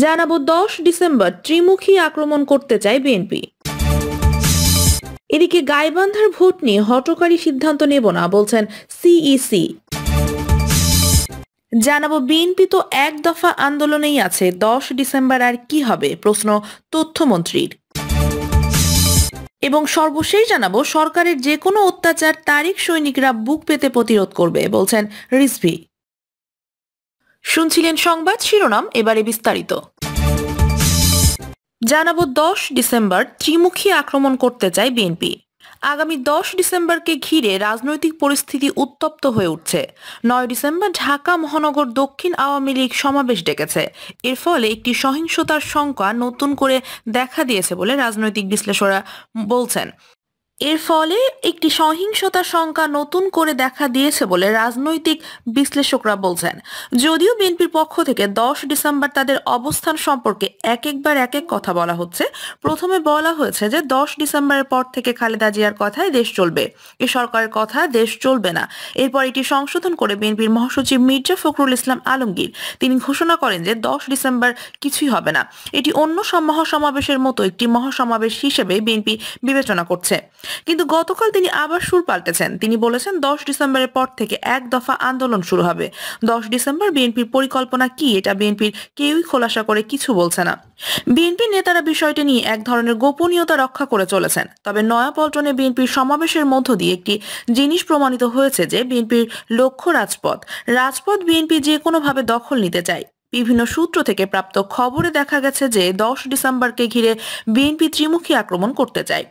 জানাব দশ ডিসেম্বর ত্রিমুখী আক্রমণ করতে চায় বিএনপি। এদিকে গাইবান্ধার ভোট নিয়ে হটকারী সিদ্ধান্ত নেব না, বলছেন সিইসি। জানাব বিএনপি তো এক দফা আন্দোলনেই আছে, দশ ডিসেম্বর আর কি হবে, প্রশ্ন তথ্যমন্ত্রীর। এবং সর্বশেষ জানাব, সরকারের যে কোনো অত্যাচার তারিখ সৈনিকরা বুক পেতে প্রতিরোধ করবে, বলছেন রিজভি। শুনছিলেন সংবাদ শিরোনাম, এবারে বিস্তারিত। জানাব দশ ডিসেম্বর ত্রিমুখী আক্রমণ করতে চায় বিএনপি। আগামী দশ ডিসেম্বরকে ঘিরে রাজনৈতিক পরিস্থিতি উত্তপ্ত হয়ে উঠছে। নয় ডিসেম্বর ঢাকা, মহানগর, দক্ষিণ আওয়ামী লীগ সমাবেশ ডেকেছে। এর ফলে একটি সহিংসতার শঙ্কা নতুন করে দেখা দিয়েছে বলে রাজনৈতিক বিশ্লেষকরা বলছেন। এর ফলে একটি সহিংসতা শঙ্কা নতুন করে দেখা দিয়েছে বলে রাজনৈতিক বিশ্লেষকরা বলছেন। যদিও বিএনপির পক্ষ থেকে দশ ডিসেম্বর তাদের অবস্থান সম্পর্কে এক একবার এক এক কথা বলা হচ্ছে, প্রথমে বলা হয়েছে যে দশ ডিসেম্বরের পর থেকে খালেদা জিয়ার কথায় দেশ চলবে। এ সরকারের কথা দেশ চলবে না। এরপর এটি সংশোধন করে বিএনপির মহাসচিব মির্জা ফখরুল ইসলাম আলমগীর, তিনি ঘোষণা করেন যে দশ ডিসেম্বর কিছুই হবে না। এটি অন্য মহাসমাবেশের মতো একটি মহাসমাবেশ হিসেবে বিএনপি বিবেচনা করছে। কিন্তু গতকাল তিনি আবার সুর পাল্টেছেন। তিনি বলেছেন, দশ ডিসেম্বরের পর থেকে এক দফা আন্দোলন শুরু হবে। দশ ডিসেম্বর বিএনপির পরিকল্পনা কি, এটা বিএনপির কেউই খোলাসা করে কিছু বলছে না। বিএনপি নেতারা বিষয়টি নিয়ে এক ধরনের গোপনীয়তা রক্ষা করে চলেছেন। তবে নয়াপল্টনে বিএনপির সমাবেশের মধ্য দিয়ে একটি জিনিস প্রমাণিত হয়েছে যে, বিএনপির লক্ষ্য রাজপথ। রাজপথ বিএনপি যে কোনোভাবে দখল নিতে চায়। বিভিন্ন সূত্র থেকে প্রাপ্ত খবরে দেখা গেছে যে, দশ ডিসেম্বরকে ঘিরে বিএনপি ত্রিমুখী আক্রমণ করতে চায়।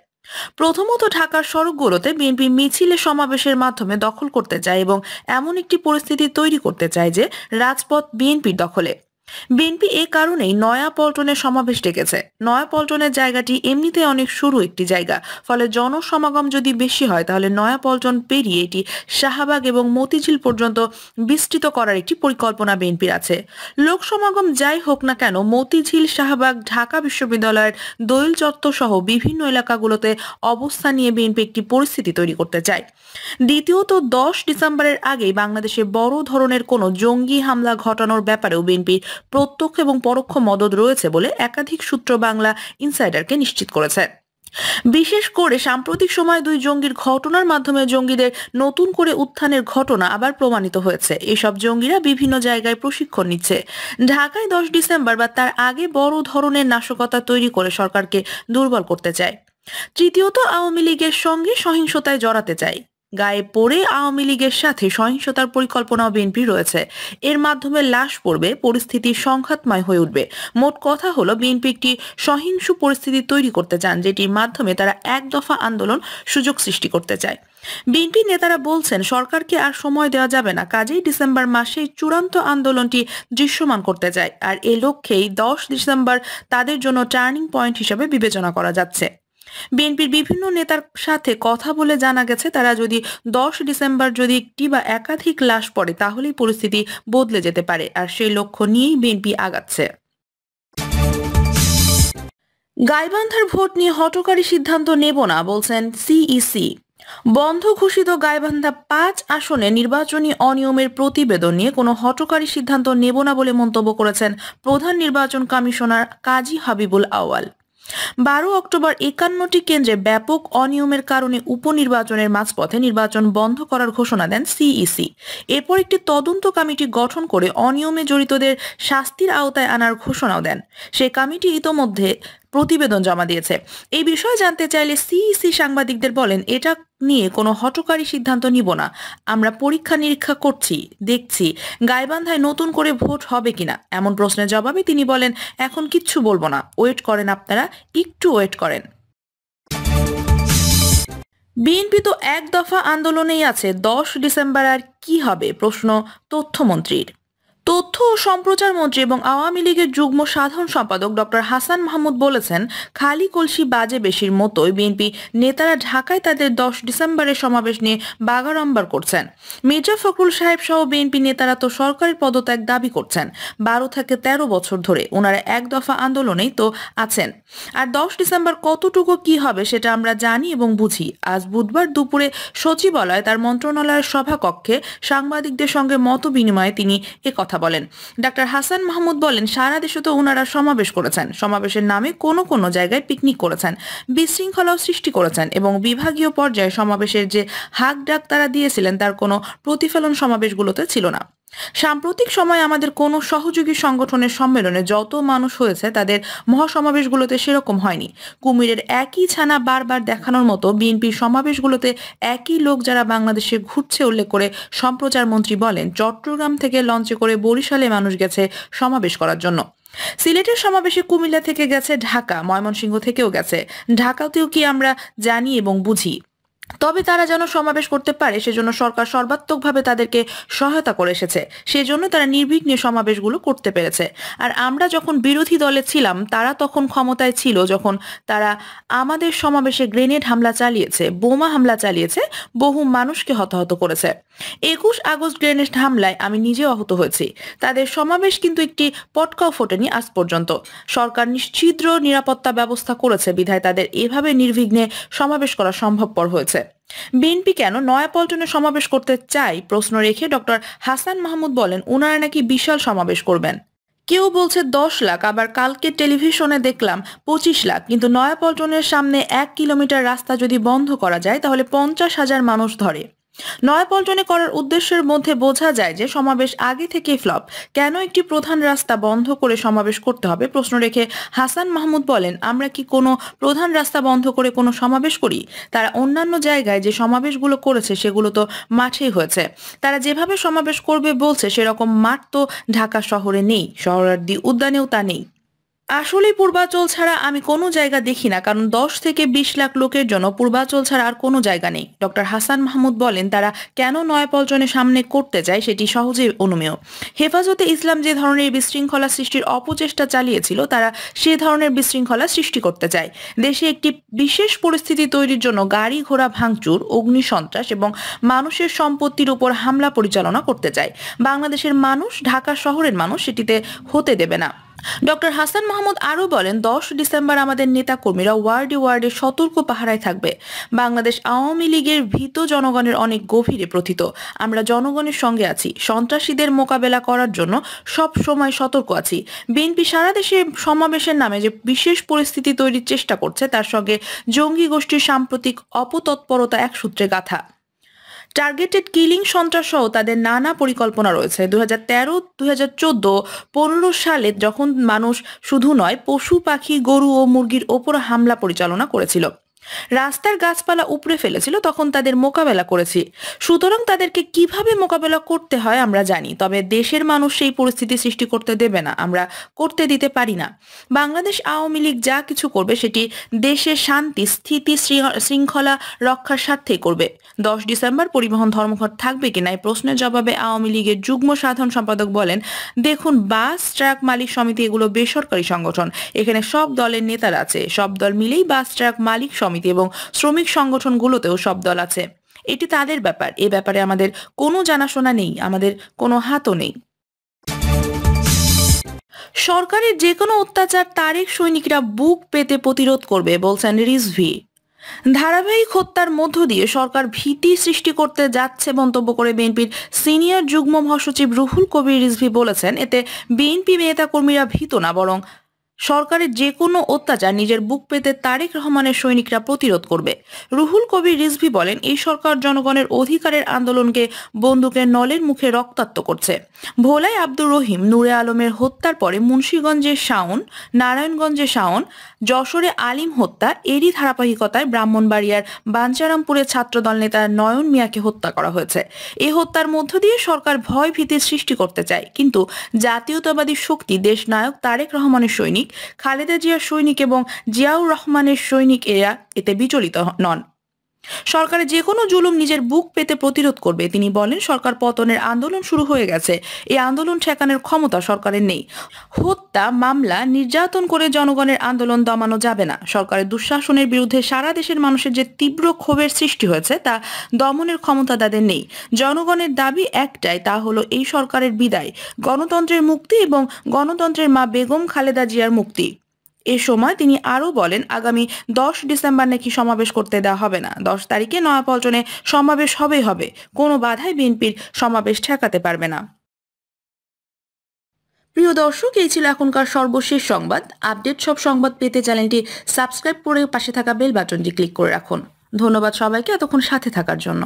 প্রথমত ঢাকার সড়কগুলোতে বিএনপি মিছিলে সমাবেশের মাধ্যমে দখল করতে চায় এবং এমন একটি পরিস্থিতি তৈরি করতে চায় যে রাজপথ বিএনপির দখলে। বিএনপি এ কারণেই নয়া পল্টনের সমাবেশ ডেকেছে। নয়া পল্টনের জায়গাটি এমনিতে অনেক শুরু একটি জায়গা। ফলে জনসমাগম যদি বেশি হয়, তাহলে নয়া পল্টন পেরিয়ে এটি শাহবাগ এবং মতিঝিল পর্যন্ত বিস্তৃত করার একটি পরিকল্পনা বিএনপির আছে। লোক সমাগম যাই হোক না কেন, মতিঝিল, শাহবাগ, ঢাকা বিশ্ববিদ্যালয়ের দোয়েল চত্বর সহ বিভিন্ন এলাকাগুলোতে অবস্থান নিয়ে বিএনপি একটি পরিস্থিতি তৈরি করতে চায়। দ্বিতীয়ত, দশ ডিসেম্বরের আগেই বাংলাদেশে বড় ধরনের কোনো জঙ্গি হামলা ঘটানোর ব্যাপারেও বিএনপির প্রত্যক্ষ এবং পরোক্ষ মদত রয়েছে বলে একাধিক সূত্র বাংলা ইনসাইডারকে নিশ্চিত করেছে। বিশেষ করে সাম্প্রতিক সময় দুই জঙ্গির ঘটনার মাধ্যমে জঙ্গিদের নতুন করে উত্থানের ঘটনা আবার প্রমাণিত হয়েছে। এসব জঙ্গিরা বিভিন্ন জায়গায় প্রশিক্ষণ নিচ্ছে। ঢাকায় দশ ডিসেম্বর বা তার আগে বড় ধরনের নাশকতা তৈরি করে সরকারকে দুর্বল করতে চায়। তৃতীয়ত আওয়ামী লীগের সঙ্গে সহিংসতায় জড়াতে চায়। গায়ে পড়ে আওয়ামী লীগের সাথে সহিংসতার পরিকল্পনাও বিএনপি রয়েছে। এর মাধ্যমে লাশ পড়বে, পরিস্থিতি সংঘাতময় হয়ে উঠবে। মোট কথা হলো, বিএনপি একটি সহিংস পরিস্থিতি তৈরি করতে চান, যেটির মাধ্যমে তারা এক দফা আন্দোলন সুযোগ সৃষ্টি করতে চায়। বিএনপি নেতারা বলছেন, সরকারকে আর সময় দেওয়া যাবে না। কাজেই ডিসেম্বর মাসে চূড়ান্ত আন্দোলনটি দৃশ্যমান করতে চায়। আর এ লক্ষ্যেই দশ ডিসেম্বর তাদের জন্য টার্নিং পয়েন্ট হিসেবে বিবেচনা করা যাচ্ছে। বিএনপির বিভিন্ন নেতার সাথে কথা বলে জানা গেছে, তারা যদি দশ ডিসেম্বর যদি একটি বা একাধিক লাশ পড়ে, তাহলেই পরিস্থিতি বদলে যেতে পারে। আর সেই লক্ষ্য নিয়েই বিএনপি আগাচ্ছে। গাইবান্ধার ভোট নিয়ে হটকারী সিদ্ধান্ত নেব না, বলছেন সিইসি। বন্ধ ঘোষিত গাইবান্ধা পাঁচ আসনে নির্বাচনী অনিয়মের প্রতিবেদন নিয়ে কোনো হটকারী সিদ্ধান্ত নেব না বলে মন্তব্য করেছেন প্রধান নির্বাচন কমিশনার কাজী হাবিবুল আওয়াল বারো অক্টোবর একান্নটি কেন্দ্রে ব্যাপক অনিয়মের কারণে উপনির্বাচনের মাঝপথে নির্বাচন বন্ধ করার ঘোষণা দেন সিইসি। এরপর একটি তদন্ত কমিটি গঠন করে অনিয়মে জড়িতদের শাস্তির আওতায় আনার ঘোষণাও দেন। সে কমিটি ইতোমধ্যে প্রতিবেদন জমা দিয়েছে। এই বিষয়ে জানতে চাইলে সিইসি সাংবাদিকদের বলেন, এটা নিয়ে কোনো হটকারী সিদ্ধান্ত নিব না। আমরা পরীক্ষা নিরীক্ষা করছি, দেখছি। গাইবান্ধায় নতুন করে ভোট হবে কিনা? এমন প্রশ্নের জবাবে তিনি বলেন, এখন কিচ্ছু বলব না। ওয়েট করেন আপনারা, একটু ওয়েট করেন। বিএনপি তো এক দফা আন্দোলনেই আছে, দশ ডিসেম্বর আর কি হবে? প্রশ্ন তথ্যমন্ত্রীর। তথ্য ও সম্প্রচার মন্ত্রী এবং আওয়ামী লীগের যুগ্ম সাধারণ সম্পাদক ডক্টর হাসান মাহমুদ বলেছেন, খালি কলসি বাজে বেশির মতোই বিএনপি নেতারা ঢাকায় তাদের দশ ডিসেম্বরের সমাবেশ নিয়ে বাগাড়ম্বার করছেন। মির্জা ফখরুল সাহেব সহ বিএনপি নেতারা তো সরকারি পদত্যাগ দাবি করছেন। বারো থেকে ১৩ বছর ধরে ওনারা এক দফা আন্দোলনেই তো আছেন। আর দশ ডিসেম্বর কতটুকু কি হবে সেটা আমরা জানি এবং বুঝি। আজ বুধবার দুপুরে সচিবালয় তার মন্ত্রণালয়ের সভাকক্ষে সাংবাদিকদের সঙ্গে মত বিনিময়ে তিনি একথা কথা বলেন। ডাক্তার হাসান মাহমুদ বলেন, সারা দেশে তো ওনারা সমাবেশ করেছেন। সমাবেশের নামে কোনো কোনো জায়গায় পিকনিক করেছেন, বিশৃঙ্খলাও সৃষ্টি করেছেন এবং বিভাগীয় পর্যায়ে সমাবেশের যে হাক ডাক তারা দিয়েছিলেন, তার কোনো প্রতিফলন সমাবেশগুলোতে ছিল না। সাম্প্রতিক সময়ে আমাদের কোনো সহযোগী সংগঠনের সম্মেলনে যত মানুষ হয়েছে, তাদের মহাসমাবেশগুলোতে সেরকম হয়নি। কুমিরের একই ছানা বারবার দেখানোর মতো বিএনপির সমাবেশগুলোতে একই লোক যারা বাংলাদেশে ঘুরছে উল্লেখ করে সম্প্রচার মন্ত্রী বলেন, চট্টগ্রাম থেকে লঞ্চে করে বরিশালে মানুষ গেছে সমাবেশ করার জন্য। সিলেটের সমাবেশে কুমিল্লা থেকে গেছে ঢাকা, ময়মনসিংহ থেকেও গেছে। ঢাকাতেও কি আমরা জানি এবং বুঝি? তবে তারা যেন সমাবেশ করতে পারে, সেজন্য সরকার সর্বাত্মকভাবে তাদেরকে সহায়তা করে এসেছে। সেজন্য তারা নির্বিঘ্নে সমাবেশগুলো করতে পেরেছে। আর আমরা যখন বিরোধী দলে ছিলাম, তারা তখন ক্ষমতায় ছিল যখন তারা আমাদের সমাবেশে গ্রেনেড হামলা চালিয়েছে, বোমা হামলা চালিয়েছে, বহু মানুষকে হতাহত করেছে। একুশ আগস্ট গ্রেনেড হামলায় আমি নিজেও আহত হয়েছি। তাদের সমাবেশ কিন্তু একটি পটকাও ফোটেনি আজ পর্যন্ত। সরকার নিশ্চিদ্র নিরাপত্তা ব্যবস্থা করেছে। বিধায় তাদের এভাবে নির্বিঘ্নে সমাবেশ করা সম্ভবপর হয়েছে। বিএনপি কেন নয়াপল্টনে সমাবেশ করতে চায়? প্রশ্ন রেখে ডক্টর হাসান মাহমুদ বলেন ওনারা নাকি বিশাল সমাবেশ করবেন। কেউ বলছে দশ লাখ, আবার কালকে টেলিভিশনে দেখলাম পঁচিশ লাখ, কিন্তু নয়াপল্টনের সামনে এক কিলোমিটার রাস্তা যদি বন্ধ করা যায়, তাহলে পঞ্চাশ হাজার মানুষ ধরে। নয়াপল্টনে করার উদ্দেশ্যের মধ্যে বোঝা যায় যে সমাবেশ আগে থেকেই ফ্লপ। কেন একটি প্রধান রাস্তা বন্ধ করে সমাবেশ করতে হবে? প্রশ্ন রেখে হাসান মাহমুদ বলেন, আমরা কি কোনো প্রধান রাস্তা বন্ধ করে কোনো সমাবেশ করি? তারা অন্যান্য জায়গায় যে সমাবেশগুলো করেছে সেগুলো তো মাঠেই হয়েছে। তারা যেভাবে সমাবেশ করবে বলছে, সেরকম মাঠ তো ঢাকা শহরে নেই। শহরার্দি উদ্যানেও তা নেই। আসলে পূর্বাচল ছাড়া আমি কোনো জায়গা দেখি না, কারণ দশ থেকে বিশ লাখ লোকের জন্য পূর্বাচল ছাড়া আর কোনো জায়গা নেই। ডক্টর হাসান মাহমুদ বলেন, তারা কেন নয়াপল্টনের সামনে করতে চায় সেটি সহজেই অনুমেয়। হেফাজতে ইসলাম যে ধরনের বিশৃঙ্খলা সৃষ্টির অপচেষ্টা চালিয়েছিল, তারা সে ধরনের বিশৃঙ্খলা সৃষ্টি করতে চায়। দেশে একটি বিশেষ পরিস্থিতি তৈরির জন্য গাড়ি ঘোড়া ভাঙচুর, অগ্নিসন্ত্রাস এবং মানুষের সম্পত্তির উপর হামলা পরিচালনা করতে চায়। বাংলাদেশের মানুষ, ঢাকা শহরের মানুষ সেটিতে হতে দেবে না। ডক্টর হাসান মাহমুদ আরও বলেন, দশ ডিসেম্বর আমাদের নেতাকর্মীরা ওয়ার্ডে ওয়ার্ডে সতর্ক পাহারায় থাকবে। বাংলাদেশ আওয়ামী লীগের ভীত জনগণের অনেক গভীরে প্রথিত। আমরা জনগণের সঙ্গে আছি। সন্ত্রাসীদের মোকাবেলা করার জন্য সব সময় সতর্ক আছি। বিএনপি সারা দেশে সমাবেশের নামে যে বিশেষ পরিস্থিতি তৈরির চেষ্টা করছে, তার সঙ্গে জঙ্গি গোষ্ঠীর সাম্প্রতিক অপতৎপরতা এক সূত্রে গাথা। টার্গেটেড কিলিং সন্ত্রাস সহ তাদের নানা পরিকল্পনা রয়েছে। দু হাজার তেরো দু হাজার চোদ্দ, পনেরো সালে যখন মানুষ শুধু নয়, পশু, পাখি, গরু ও মুরগির ওপর হামলা পরিচালনা করেছিল। রাস্তার গাছপালা উপড়ে ফেলেছিল, তখন তাদের মোকাবেলা করেছি। সুতরাং তাদেরকে কীভাবে মোকাবেলা করতে হয় আমরা জানি, তবে দেশের মানুষ সেই পরিস্থিতি সৃষ্টি করতে দেবে না, আমরা করতে দিতে পারি না। বাংলাদেশ আওয়ামী লীগ যা কিছু করবে, সেটি দেশের শান্তি, স্থিতি শৃঙ্খলা রক্ষার স্বার্থেই করবে। দশ ডিসেম্বর পরিবহন ধর্মঘট থাকবে কিনা, এই প্রশ্নের জবাবে আওয়ামী লীগের যুগ্ম সাধারণ সম্পাদক বলেন, দেখুন, বাস, ট্রাক, মালিক সমিতি এগুলো বেসরকারি সংগঠন, এখানে সব দলের নেতারা আছে, সব দল মিলেই বাস, ট্রাক, মালিক সমিতি সমিতি এবং শ্রমিক সংগঠনগুলোতেও সব দল আছে। এটি তাদের ব্যাপার। এ ব্যাপারে আমাদের কোনো জানাশোনা নেই, আমাদের কোনো হাতও নেই। সরকারের যে কোনো অত্যাচার তারেক সৈনিকরা বুক পেতে প্রতিরোধ করবে, বলছেন রিজভি। ধারাবাহিক হত্যার মধ্য দিয়ে সরকার ভীতি সৃষ্টি করতে যাচ্ছে মন্তব্য করে বিএনপির সিনিয়র যুগ্ম মহাসচিব রুহুল কবির রিজভি বলেছেন, এতে বিএনপি নেতা কর্মীরা ভীত না, বরং সরকারের যে কোনো অত্যাচার নিজের বুক পেতে তারেক রহমানের সৈনিকরা প্রতিরোধ করবে। রুহুল কবির রিজভি বলেন, এই সরকার জনগণের অধিকারের আন্দোলনকে বন্দুকের নলের মুখে রক্তাক্ত করছে। ভোলাই আব্দুর রহিম, নূরে আলমের হত্যার পরে মুন্সীগঞ্জের শাওন, নারায়ণগঞ্জের শাওন, যশোরে আলিম হত্যা, এরই ধারাবাহিকতায় ব্রাহ্মণবাড়িয়ার বাঞ্চারামপুরের ছাত্রদল নেতা নয়ন মিয়াকে হত্যা করা হয়েছে। এ হত্যার মধ্য দিয়ে সরকার ভয় ভীতির সৃষ্টি করতে চায়। কিন্তু জাতীয়তাবাদী শক্তি দেশ নায়ক তারেক রহমানের সৈনিক খালেদা জিয়ার সৈনিক এবং জিয়াউর রহমানের সৈনিক এরা এতে বিচলিত নন। সরকারের যে কোনো জুলুম নিজের বুক পেতে প্রতিরোধ করবে। তিনি বলেন, সরকার পতনের আন্দোলন শুরু হয়ে গেছে। এই আন্দোলন ঠেকানোর ক্ষমতা সরকারের নেই। হত্যা, মামলা, নির্যাতন করে জনগণের আন্দোলন দমানো যাবে না। সরকারের দুঃশাসনের বিরুদ্ধে সারা দেশের মানুষের যে তীব্র ক্ষোভের সৃষ্টি হয়েছে, তা দমনের ক্ষমতা তাদের নেই। জনগণের দাবি একটাই, তা হলো এই সরকারের বিদায়। গণতন্ত্রের মুক্তি এবং গণতন্ত্রের মা বেগম খালেদা জিয়ার মুক্তি। এ সময় তিনি আরও বলেন, আগামী দশ ডিসেম্বর নাকি সমাবেশ করতে দেওয়া হবে না। দশ তারিখে নয়াপল্টনে সমাবেশ হবেই হবে। কোনো বাধাই বিএনপির সমাবেশ ঠেকাতে পারবে না। প্রিয় দর্শক, এই ছিল এখনকার সর্বশেষ সংবাদ। আপডেট সব সংবাদ পেতে চ্যানেলটি সাবস্ক্রাইব করে পাশে থাকা বেল বাটনটি ক্লিক করে রাখুন। ধন্যবাদ সবাইকে এতক্ষণ সাথে থাকার জন্য।